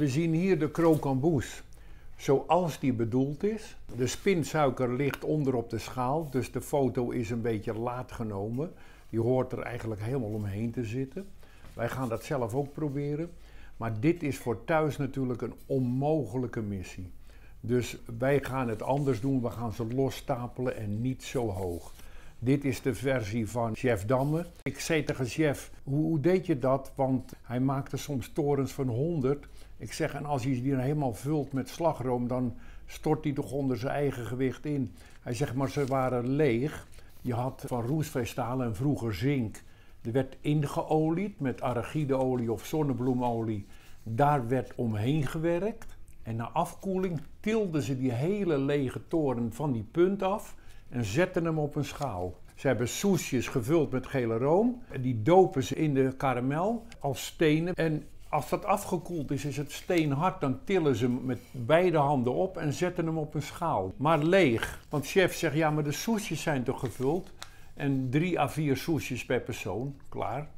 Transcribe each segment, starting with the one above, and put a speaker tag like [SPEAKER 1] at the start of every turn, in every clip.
[SPEAKER 1] We zien hier de krokambous zoals die bedoeld is. De spinsuiker ligt onder op de schaal, dus de foto is een beetje laat genomen. Die hoort er eigenlijk helemaal omheen te zitten. Wij gaan dat zelf ook proberen. Maar dit is voor thuis natuurlijk een onmogelijke missie. Dus wij gaan het anders doen. We gaan ze losstapelen en niet zo hoog. Dit is de versie van chef Damme. Ik zei tegen chef, hoe, hoe, deed je dat? Want hij maakte soms torens van 100. Ik zeg, en als hij die dan helemaal vult met slagroom, dan stort hij toch onder zijn eigen gewicht in. Hij zegt, maar ze waren leeg. Je had van roestvestalen en vroeger zink. Er werd ingeolied met arachideolie of zonnebloemolie. Daar werd omheen gewerkt. En na afkoeling tilden ze die hele lege toren van die punt af en zetten hem op een schaal. Ze hebben soesjes gevuld met gele room. Die dopen ze in de karamel als stenen. En als dat afgekoeld is, is het steenhard. Dan tillen ze hem met beide handen op en zetten hem op een schaal. Maar leeg. Want chef zegt, ja, maar de soesjes zijn toch gevuld? En drie à vier soesjes per persoon. Klaar.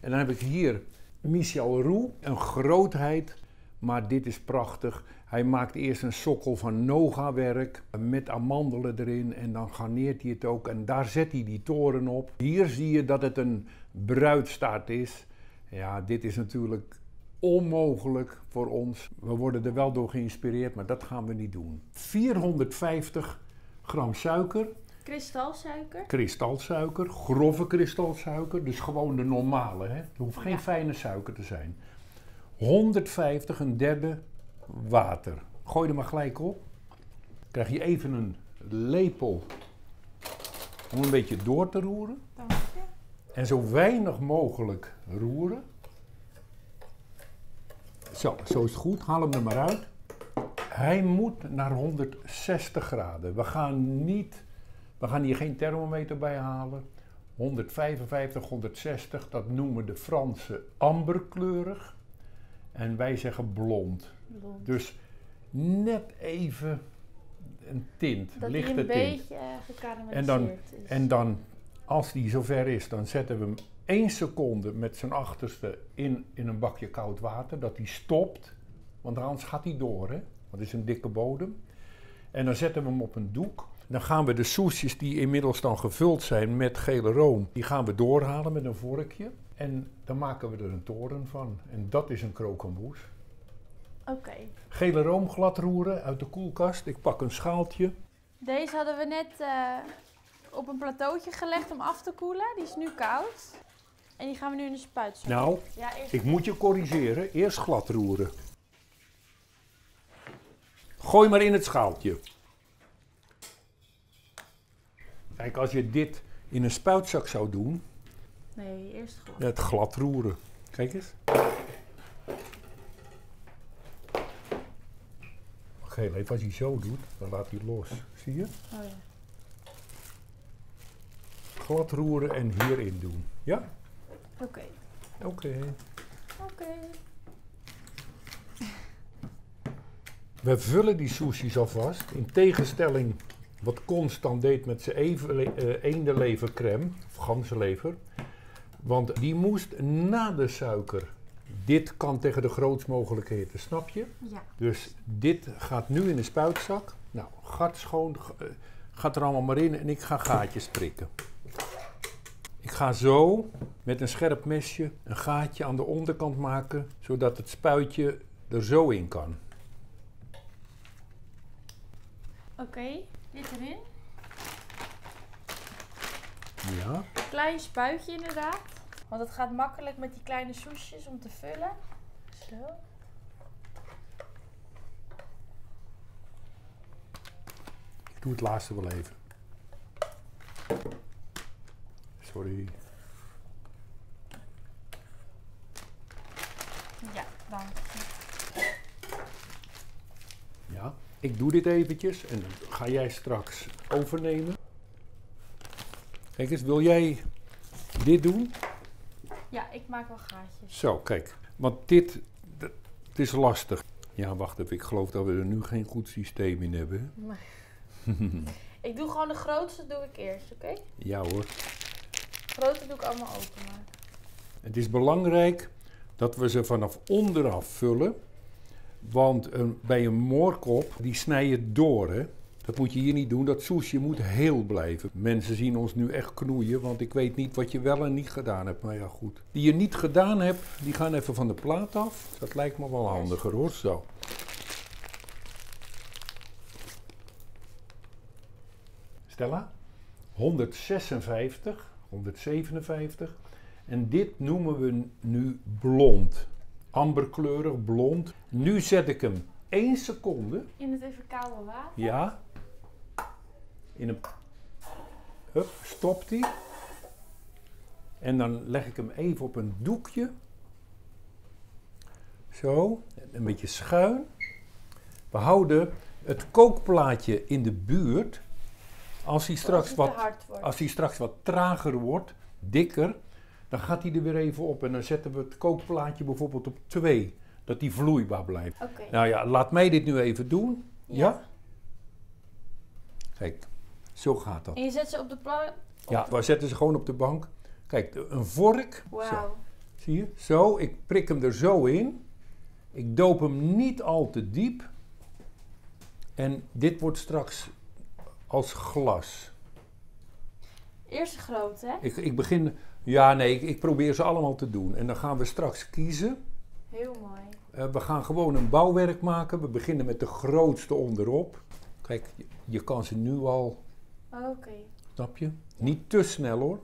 [SPEAKER 1] En dan heb ik hier Michel Roux. Een grootheid. Maar dit is prachtig. Hij maakt eerst een sokkel van Noga-werk met amandelen erin en dan garneert hij het ook en daar zet hij die toren op. Hier zie je dat het een bruidstaart is. Ja, dit is natuurlijk onmogelijk voor ons. We worden er wel door geïnspireerd, maar dat gaan we niet doen. 450 gram suiker.
[SPEAKER 2] Kristalsuiker?
[SPEAKER 1] Kristalsuiker, grove kristalsuiker, dus gewoon de normale. Hè? Er hoeft geen fijne suiker te zijn. 150, een derde water. Gooi er maar gelijk op. Krijg je even een lepel om een beetje door te roeren.
[SPEAKER 2] Dank.
[SPEAKER 1] En zo weinig mogelijk roeren. Zo, zo is het goed. Haal hem er maar uit. Hij moet naar 160 graden. We gaan, niet, we gaan hier geen thermometer bij halen. 155, 160, dat noemen de Fransen amberkleurig. En wij zeggen blond.
[SPEAKER 2] Blond.
[SPEAKER 1] Dus net even een tint,
[SPEAKER 2] Dat
[SPEAKER 1] lichte
[SPEAKER 2] een
[SPEAKER 1] tint.
[SPEAKER 2] beetje eh,
[SPEAKER 1] En dan,
[SPEAKER 2] is.
[SPEAKER 1] en dan, als die zover is, dan zetten we hem één seconde met zijn achterste in, in een bakje koud water. Dat hij stopt, want anders gaat hij door, hè? want het is een dikke bodem. En dan zetten we hem op een doek. Dan gaan we de soesjes die inmiddels dan gevuld zijn met gele room, die gaan we doorhalen met een vorkje. En dan maken we er een toren van. En dat is een krokambous.
[SPEAKER 2] Oké.
[SPEAKER 1] Gele room glad roeren uit de koelkast. Ik pak een schaaltje.
[SPEAKER 2] Deze hadden we net eh, op een plateautje gelegd om af te koelen. Die is nu koud. En die gaan we nu in de spuit.
[SPEAKER 1] Nou,
[SPEAKER 2] Ja, eerst
[SPEAKER 1] Ik moet je corrigeren. Eerst glad roeren. Gooi maar in het schaaltje. Kijk, als je dit in een spuitzak zou doen,
[SPEAKER 2] Nee, eerst goed.
[SPEAKER 1] het glad roeren. Kijk eens. Heel even, als hij zo doet, dan laat hij los. Zie je?
[SPEAKER 2] Oh ja.
[SPEAKER 1] Glad roeren en hierin doen. Ja?
[SPEAKER 2] Oké.
[SPEAKER 1] Oké.
[SPEAKER 2] Oké.
[SPEAKER 1] We vullen die sushis alvast. In tegenstelling wat Constant deed met zijn eh, eendenlevercrème, of ganzenlever. Want die moest na de suiker. Dit kan tegen de grootst mogelijke hitte, snap je?
[SPEAKER 2] Ja.
[SPEAKER 1] Dus dit gaat nu in de spuitzak. Nou, gat schoon, eh, gaat er allemaal maar in en ik ga gaatjes prikken. Ik ga zo met een scherp mesje een gaatje aan de onderkant maken, zodat het spuitje er zo in kan.
[SPEAKER 2] Oké, dit erin.
[SPEAKER 1] Ja.
[SPEAKER 2] Klein spuitje inderdaad. Want het gaat makkelijk met die kleine soesjes om te vullen. Zo.
[SPEAKER 1] Ik doe het laatste wel even. Sorry.
[SPEAKER 2] Ja, dank.
[SPEAKER 1] Ja. Ik doe dit eventjes en dan ga jij straks overnemen. Kijk eens, wil jij dit doen?
[SPEAKER 2] Ja, ik maak wel gaatjes.
[SPEAKER 1] Zo, kijk. Want dit, dat- het is lastig. Ja, wacht even. Ik geloof dat we er nu geen goed systeem in hebben.
[SPEAKER 2] Nee. Ik doe gewoon de grootste doe ik eerst, oké?
[SPEAKER 1] Ja hoor.
[SPEAKER 2] Grote doe ik allemaal openmaken.
[SPEAKER 1] Het is belangrijk dat we ze vanaf onderaf vullen. Want een, bij een moorkop, die snij je door, hè. Dat moet je hier niet doen. Dat soesje moet heel blijven. Mensen zien ons nu echt knoeien, want ik weet niet wat je wel en niet gedaan hebt. Maar ja, goed. Die je niet gedaan hebt, die gaan even van de plaat af. Dat lijkt me wel handiger hoor. Zo. Stella? 156, 157. En dit noemen we nu blond. Amberkleurig, blond. Nu zet ik hem 1 seconde.
[SPEAKER 2] In het even koude water.
[SPEAKER 1] Ja. In een. Hup, stopt hij. En dan leg ik hem even op een doekje. Zo, een beetje schuin. We houden het kookplaatje in de buurt. Als hij straks wat, als hij straks wat trager wordt, dikker, dan gaat hij er weer even op. En dan zetten we het kookplaatje bijvoorbeeld op 2. Dat die vloeibaar blijft. Nou ja, laat mij dit nu even doen. Ja? Kijk, zo gaat dat.
[SPEAKER 2] En je zet ze op de plank.
[SPEAKER 1] Ja, we zetten ze gewoon op de bank. Kijk, een vork.
[SPEAKER 2] Wauw.
[SPEAKER 1] zie je? Zo, ik prik hem er zo in. Ik doop hem niet al te diep. En dit wordt straks als glas.
[SPEAKER 2] Eerst groot, hè?
[SPEAKER 1] Ik, ik begin, ja nee, ik, ik probeer ze allemaal te doen. En dan gaan we straks kiezen.
[SPEAKER 2] Heel mooi.
[SPEAKER 1] Eh, we gaan gewoon een bouwwerk maken. We beginnen met de grootste onderop. Kijk, je, je kan ze nu al
[SPEAKER 2] Oké.
[SPEAKER 1] Snap je? Niet te snel hoor.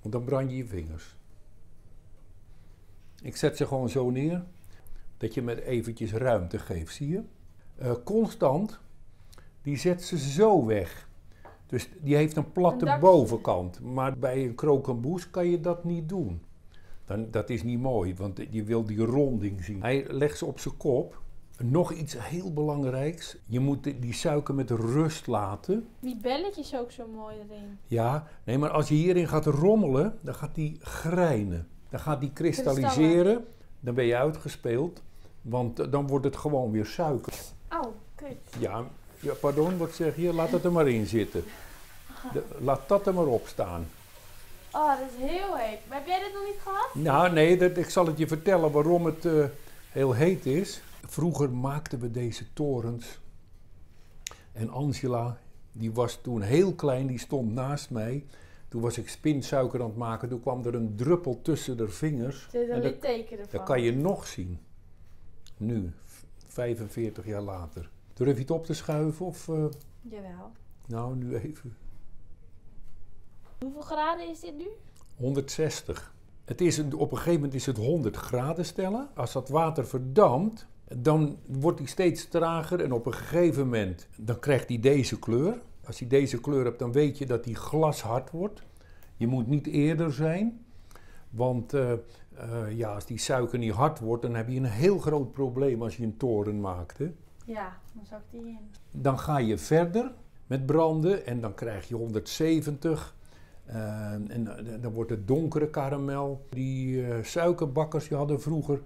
[SPEAKER 1] Want dan brand je je vingers. Ik zet ze gewoon zo neer. Dat je me eventjes ruimte geeft, zie je? Eh, constant, die zet ze zo weg. Dus die heeft een platte bovenkant. Maar bij een krokenboes kan je dat niet doen. Dan, dat is niet mooi, want je wil die ronding zien. Hij legt ze op zijn kop. Nog iets heel belangrijks. Je moet die- suiker met rust laten.
[SPEAKER 2] Die belletjes ook zo mooi erin.
[SPEAKER 1] Ja, nee, maar als je hierin gaat rommelen, dan gaat die grijnen. Dan gaat die kristalliseren. Dan ben je uitgespeeld. Want dan wordt het gewoon weer suiker.
[SPEAKER 2] Auw, kut.
[SPEAKER 1] Ja, ja pardon, wat zeg je? Laat het er maar in zitten. De- laat dat er maar op staan.
[SPEAKER 2] Oh, dat is heel heet. Maar heb jij dit nog niet gehad?
[SPEAKER 1] Nou, nee, dat, ik zal het je vertellen waarom het eh, heel heet is. Vroeger maakten we deze torens. En Angela, die was toen heel klein, die stond naast mij. Toen was ik spinsuiker aan het maken. Toen kwam er een druppel tussen de vingers.
[SPEAKER 2] Zit
[SPEAKER 1] En
[SPEAKER 2] een
[SPEAKER 1] dat,
[SPEAKER 2] litteken ervan.
[SPEAKER 1] dat kan je nog zien. Nu, v- 45 jaar later. Durf je het op te schuiven of... eh,
[SPEAKER 2] Jawel.
[SPEAKER 1] nou, nu even.
[SPEAKER 2] Hoeveel graden is dit nu?
[SPEAKER 1] 160. Het is een, op een gegeven moment is het 100 graden stellen. Als dat water verdampt, dan wordt hij steeds trager en op een gegeven moment dan krijgt hij deze kleur. Als hij deze kleur hebt, dan weet je dat hij glashard wordt. Je moet niet eerder zijn, want eh, eh, ja, als die suiker niet hard wordt, dan heb je een heel groot probleem als je een toren maakt. Hè.
[SPEAKER 2] Ja, dan zak die in.
[SPEAKER 1] Dan ga je verder met branden en dan krijg je 170. eh, en eh, dan wordt het donkere karamel. Die eh, suikerbakkers die hadden vroeger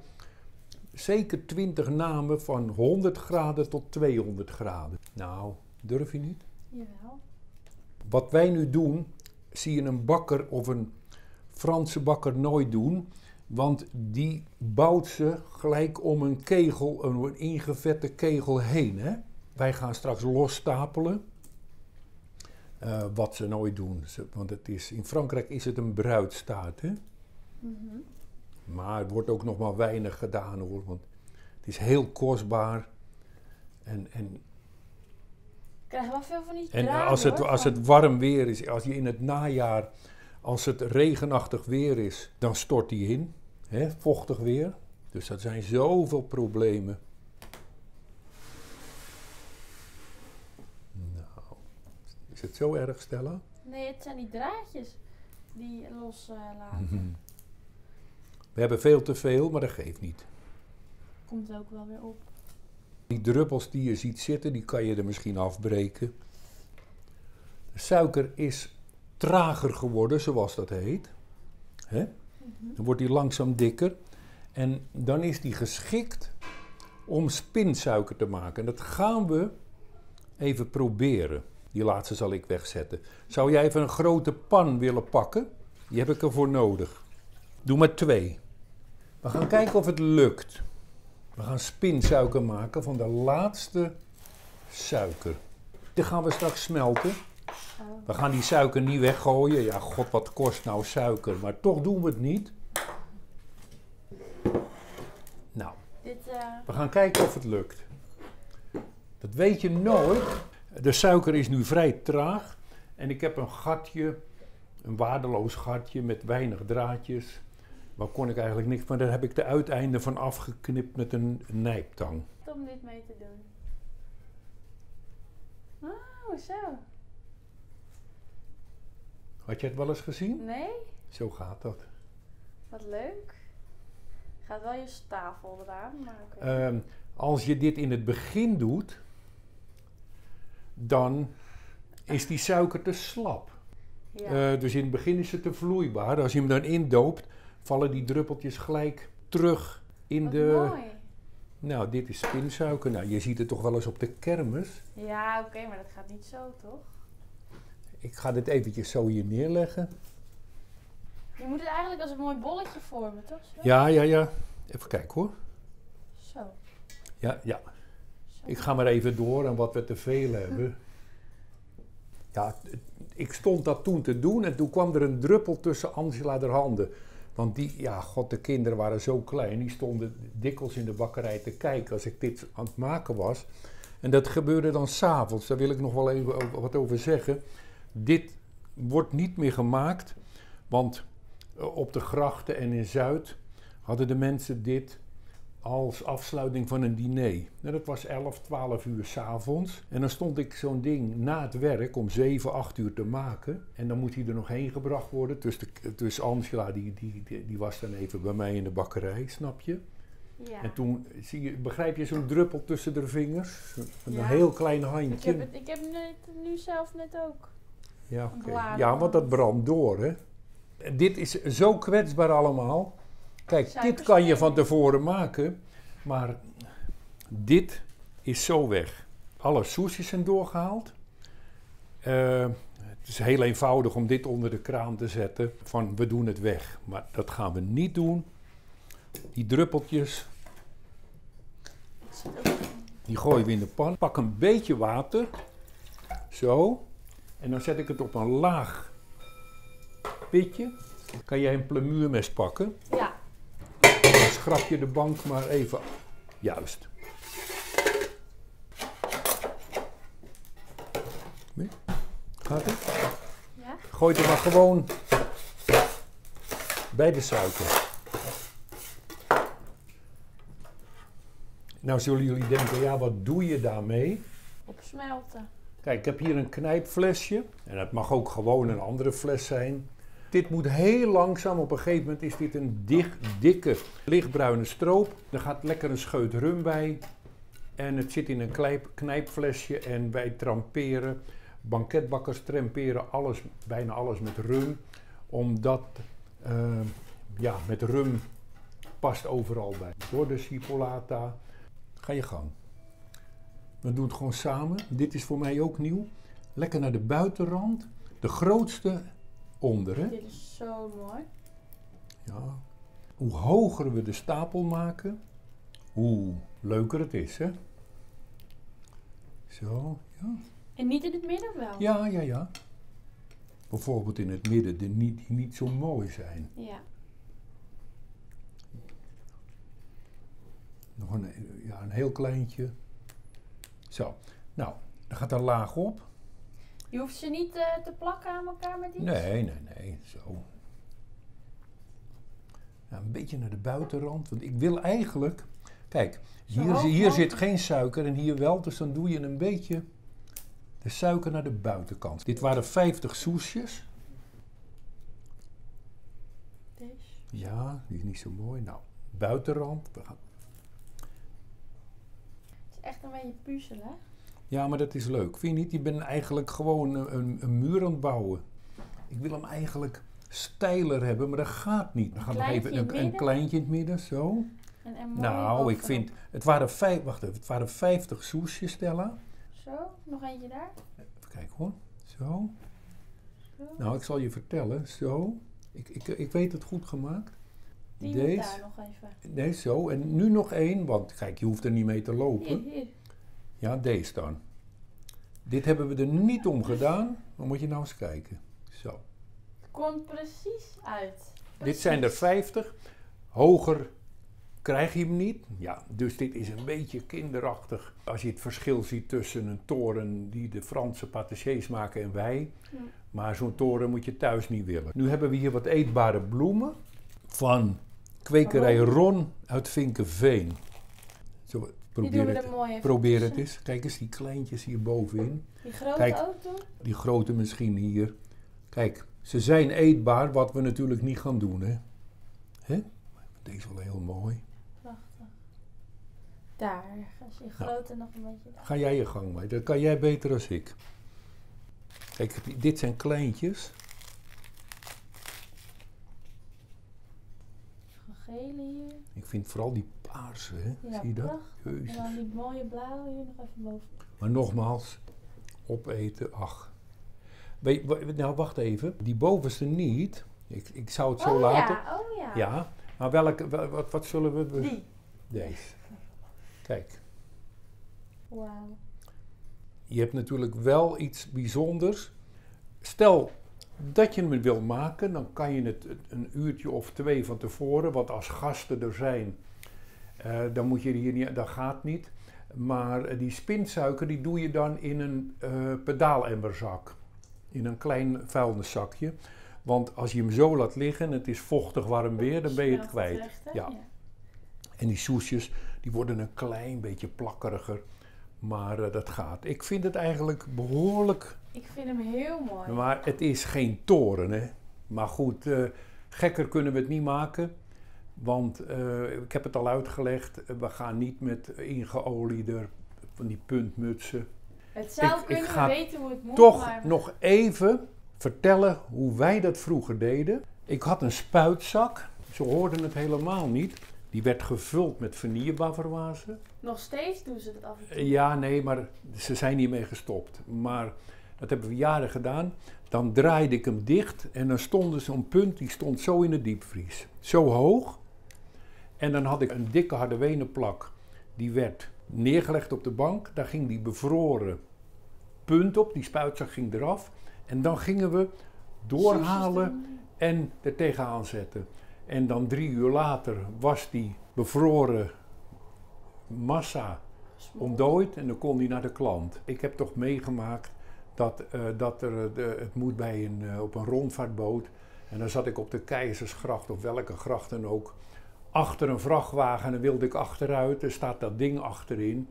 [SPEAKER 1] zeker 20 namen van 100 graden tot 200 graden. Nou, durf je niet?
[SPEAKER 2] Jawel.
[SPEAKER 1] Wat wij nu doen, zie je een bakker of een Franse bakker nooit doen. Want die bouwt ze gelijk om een kegel, een ingevette kegel heen. Hè? Wij gaan straks los stapelen. Eh, wat ze nooit doen. Want het is, in Frankrijk is het een bruidstaart. Hè?
[SPEAKER 2] Mhm.
[SPEAKER 1] Maar het wordt ook nog maar weinig gedaan hoor. Want het is heel kostbaar. En, en
[SPEAKER 2] krijg wel veel van die
[SPEAKER 1] En
[SPEAKER 2] draden,
[SPEAKER 1] als het,
[SPEAKER 2] hoor,
[SPEAKER 1] als het warm weer is, als je in het najaar, als het regenachtig weer is, dan stort die in. Vochtig weer. Dus dat zijn zoveel problemen. Nou, is het zo erg, Stella?
[SPEAKER 2] Nee, het zijn die draadjes die los eh, laten.
[SPEAKER 1] We hebben veel te veel, maar dat geeft niet.
[SPEAKER 2] Komt ook wel weer op.
[SPEAKER 1] Die druppels die je ziet zitten, die kan je er misschien afbreken. De suiker is trager geworden, zoals dat heet. Hè? Dan wordt die langzaam dikker. En dan is die geschikt om spinsuiker te maken. En dat gaan we even proberen. Die laatste zal ik wegzetten. Zou jij even een grote pan willen pakken? Die heb ik ervoor nodig. Doe maar twee. We gaan kijken of het lukt. We gaan spinsuiker maken van de laatste suiker. Die gaan we straks smelten. We gaan die suiker niet weggooien. Ja, god, wat kost nou suiker? Maar toch doen we het niet. Nou,
[SPEAKER 2] eh,
[SPEAKER 1] we gaan kijken of het lukt. Dat weet je nooit. De suiker is nu vrij traag. En ik heb een gatje, een waardeloos gatje met weinig draadjes. Waar kon ik eigenlijk niks, maar daar heb ik de uiteinden van afgeknipt met een nijptang.
[SPEAKER 2] om dit mee te doen. Oh, zo.
[SPEAKER 1] Had je het wel eens gezien?
[SPEAKER 2] Nee?
[SPEAKER 1] Zo gaat dat.
[SPEAKER 2] Wat leuk. Gaat wel je tafel eraan, maar oké.
[SPEAKER 1] Ehm, als je dit in het begin doet, dan is die suiker te slap.
[SPEAKER 2] ja.
[SPEAKER 1] Eh, dus in het begin is het te vloeibaar. Als je hem dan indoopt, vallen die druppeltjes gelijk terug in
[SPEAKER 2] Wat
[SPEAKER 1] de.
[SPEAKER 2] mooi.
[SPEAKER 1] Nou, dit is spinsuiker. Nou, je ziet het toch wel eens op de kermis.
[SPEAKER 2] Ja, oké, maar dat gaat niet zo, toch?
[SPEAKER 1] Ik ga dit eventjes zo hier neerleggen.
[SPEAKER 2] Je moet het eigenlijk als een mooi bolletje vormen, toch? Zo.
[SPEAKER 1] Ja, ja, ja. Even kijken hoor.
[SPEAKER 2] Zo.
[SPEAKER 1] Ja, ja.
[SPEAKER 2] Zo.
[SPEAKER 1] Ik ga maar even door aan wat we te veel hebben. Ja, ik stond dat toen te doen en toen kwam er een druppel tussen Angela haar handen. Want die, ja, god, de kinderen waren zo klein. Die stonden dikwijls in de bakkerij te kijken als ik dit aan het maken was. En dat gebeurde dan s'avonds. Daar wil ik nog wel even wat over zeggen. Dit wordt niet meer gemaakt, want eh, op de grachten en in Zuid hadden de mensen dit als afsluiting van een diner. Nou, dat was 11, 12 uur s'avonds. En dan stond ik zo'n ding na het werk om 7, 8 uur te maken. En dan moet hij er nog heen gebracht worden. Dus, de, dus Angela, die, die, die, die was dan even bij mij in de bakkerij, snap je?
[SPEAKER 2] Ja.
[SPEAKER 1] En toen, zie je, begrijp je, zo'n druppel tussen de vingers? Een
[SPEAKER 2] Ja.
[SPEAKER 1] heel klein
[SPEAKER 2] ik
[SPEAKER 1] handje.
[SPEAKER 2] heb het, ik heb het nu zelf net ook.
[SPEAKER 1] Ja, ja, want dat brandt door, hè. Dit is zo kwetsbaar allemaal. Kijk, dit kan je van tevoren maken, maar dit is zo weg. Alle soesjes zijn doorgehaald. Eh, het is heel eenvoudig om dit onder de kraan te zetten van we doen het weg. Maar dat gaan we niet doen. Die druppeltjes, die gooien we in de pan. Pak een beetje water. Zo. En dan zet ik het op een laag pitje. Kan jij een plemuurmes pakken?
[SPEAKER 2] Ja.
[SPEAKER 1] Dan schrap je de bank maar even juist. Gaat het?
[SPEAKER 2] Ja?
[SPEAKER 1] Gooi het maar gewoon bij de suiker. Nou zullen jullie denken, ja wat doe je daarmee?
[SPEAKER 2] Opsmelten.
[SPEAKER 1] Kijk, ik heb hier een knijpflesje. En het mag ook gewoon een andere fles zijn. Dit moet heel langzaam. Op een gegeven moment is dit een dik, dikke, lichtbruine stroop. Er gaat lekker een scheut rum bij. En het zit in een knijp, knijpflesje. En wij tramperen, banketbakkers tramperen alles, bijna alles met rum. Omdat, eh, ja, met rum past overal bij. Door de chipolata. Ga je gang. We doen het gewoon samen. Dit is voor mij ook nieuw. Lekker naar de buitenrand. De grootste onder, hè?
[SPEAKER 2] Dit is zo mooi.
[SPEAKER 1] Ja. Hoe hoger we de stapel maken, hoe leuker het is, hè? Zo, ja.
[SPEAKER 2] En niet in het midden wel?
[SPEAKER 1] Ja, ja, ja. Bijvoorbeeld in het midden, die niet, die niet zo mooi zijn.
[SPEAKER 2] Ja.
[SPEAKER 1] Nog een, ja, een heel kleintje. Zo. Nou, dan gaat er laag op.
[SPEAKER 2] Je hoeft ze niet eh, te plakken aan elkaar met iets?
[SPEAKER 1] Nee, nee, nee, zo. Nou, een beetje naar de buitenrand, want ik wil eigenlijk... Kijk, hier, hier zit geen suiker en hier wel, dus dan doe je een beetje de suiker naar de buitenkant. Dit waren 50 soesjes.
[SPEAKER 2] Deze.
[SPEAKER 1] Ja, die is niet zo mooi. Nou, buitenrand. We gaan...
[SPEAKER 2] Echt een beetje puzzelen?
[SPEAKER 1] Ja, maar dat is leuk. Vind je niet? Je bent eigenlijk gewoon een, een, muur aan het bouwen. Ik wil hem eigenlijk steiler hebben, maar dat gaat niet. Dan gaan we even een, een kleintje in het midden, zo.
[SPEAKER 2] En, en
[SPEAKER 1] Nou, ik vind, het waren, vijf, wacht even, het waren 50 soesjes, Stella.
[SPEAKER 2] Zo, nog eentje daar.
[SPEAKER 1] Even kijken hoor. Zo.
[SPEAKER 2] Zo.
[SPEAKER 1] Nou, ik zal je vertellen. Zo. Ik, ik, ik weet het goed gemaakt.
[SPEAKER 2] Die
[SPEAKER 1] Deze.
[SPEAKER 2] daar nog even.
[SPEAKER 1] nee, zo. En nu nog één, want kijk, je hoeft er niet mee te lopen.
[SPEAKER 2] hier.
[SPEAKER 1] Ja, deze dan. Dit hebben we er niet om gedaan. Dan moet je nou eens kijken. Zo.
[SPEAKER 2] Komt precies uit.
[SPEAKER 1] Dit zijn er 50. Hoger krijg je hem niet. Ja, dus dit is een beetje kinderachtig. Als je het verschil ziet tussen een toren die de Franse patissiers maken en wij.
[SPEAKER 2] Ja.
[SPEAKER 1] Maar zo'n toren moet je thuis niet willen. Nu hebben we hier wat eetbare bloemen van kwekerij
[SPEAKER 2] Ron.
[SPEAKER 1] Uit Vinkenveen. Zo, probeer het,
[SPEAKER 2] er
[SPEAKER 1] probeer het eens. Kijk eens, die kleintjes hier bovenin.
[SPEAKER 2] Die grote
[SPEAKER 1] Kijk.
[SPEAKER 2] ook doen?
[SPEAKER 1] Die grote misschien hier. Kijk, ze zijn eetbaar, wat we natuurlijk niet gaan doen, hè. hè? Deze wel heel mooi.
[SPEAKER 2] Prachtig. Daar, als je grote nog een beetje... daar.
[SPEAKER 1] Ga jij je gang mee. Dat kan jij beter als ik. Kijk, dit zijn kleintjes.
[SPEAKER 2] Van gele hier.
[SPEAKER 1] Ik vind vooral die paarse, hè.
[SPEAKER 2] Ja,
[SPEAKER 1] Zie je dat?
[SPEAKER 2] prachtig. En
[SPEAKER 1] Jezus.
[SPEAKER 2] dan die mooie blauwe hier nog even boven.
[SPEAKER 1] Maar nogmaals, opeten, ach. Weet, nou, wacht even. Die bovenste niet. Ik, ik zou het zo
[SPEAKER 2] oh
[SPEAKER 1] laten.
[SPEAKER 2] ja, oh ja.
[SPEAKER 1] Ja, maar welke, wel- wat, wat zullen we...
[SPEAKER 2] Die.
[SPEAKER 1] Deze. Kijk,
[SPEAKER 2] Wauw.
[SPEAKER 1] je hebt natuurlijk wel iets bijzonders. Stel dat je hem wil maken, dan kan je het een uurtje of twee van tevoren, want als gasten er zijn, eh, dan moet je hier niet, dat gaat niet. Maar eh, die spinsuiker die doe je dan in een eh pedaalemberzak, in een klein vuilniszakje. Want als je hem zo laat liggen en het is vochtig warm weer, dan ben je het kwijt. Ja. En die soesjes, die worden een klein beetje plakkeriger. Maar dat gaat. Ik vind het eigenlijk behoorlijk.
[SPEAKER 2] Ik vind hem heel mooi.
[SPEAKER 1] Maar het is geen toren, hè. Maar goed, eh, gekker kunnen we het niet maken. Want eh, ik heb het al uitgelegd. eh, We gaan niet met ingeoliede van die puntmutsen.
[SPEAKER 2] het zou
[SPEAKER 1] ik- ik
[SPEAKER 2] kunnen,
[SPEAKER 1] ga
[SPEAKER 2] we weten hoe het moet,
[SPEAKER 1] Toch
[SPEAKER 2] maar...
[SPEAKER 1] nog even vertellen hoe wij dat vroeger deden. Ik had een spuitzak. Ze hoorden het helemaal niet. Die werd gevuld met vanillebavaroise.
[SPEAKER 2] Nog steeds doen ze dat af en toe.
[SPEAKER 1] Ja, nee, maar ze zijn hiermee gestopt. Maar dat hebben we jaren gedaan. Dan draaide ik hem dicht en dan stond zo'n punt, die stond zo in de diepvries. Zo hoog. En dan had ik een dikke hardewenenplak. Die werd neergelegd op de bank. Daar ging die bevroren punt op. Die spuitzak ging eraf. En dan gingen we doorhalen en er tegenaan zetten. En dan drie uur later was die bevroren massa ontdooid en dan kon die naar de klant. Ik heb toch meegemaakt dat, eh, dat er, eh, de, het moet bij een, eh, op een rondvaartboot. En dan zat ik op de Keizersgracht of welke gracht dan ook. Achter een vrachtwagen en dan wilde ik achteruit. Er staat dat ding achterin.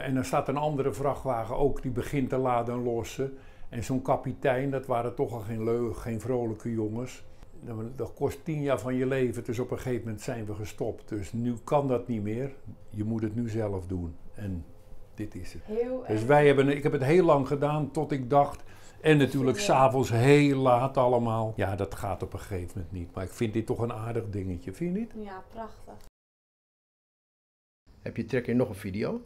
[SPEAKER 1] En dan staat een andere vrachtwagen ook die begint te laden en lossen. En zo'n kapitein, dat waren toch al geen leu, geen vrolijke jongens. Dat kost tien jaar van je leven, dus op een gegeven moment zijn we gestopt. Dus nu kan dat niet meer. Je moet het nu zelf doen. En dit is het.
[SPEAKER 2] Heel
[SPEAKER 1] Dus wij hebben, ik heb het heel lang gedaan tot ik dacht. En natuurlijk s'avonds heel laat allemaal. Ja, dat gaat op een gegeven moment niet. Maar ik vind dit toch een aardig dingetje, vind je niet?
[SPEAKER 2] Ja, prachtig.
[SPEAKER 3] Heb je trek in nog een video?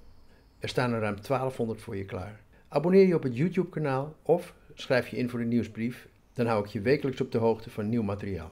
[SPEAKER 3] Er staan er ruim 1200 voor je klaar. Abonneer je op het YouTube kanaal of schrijf je in voor de nieuwsbrief. Dan hou ik je wekelijks op de hoogte van nieuw materiaal.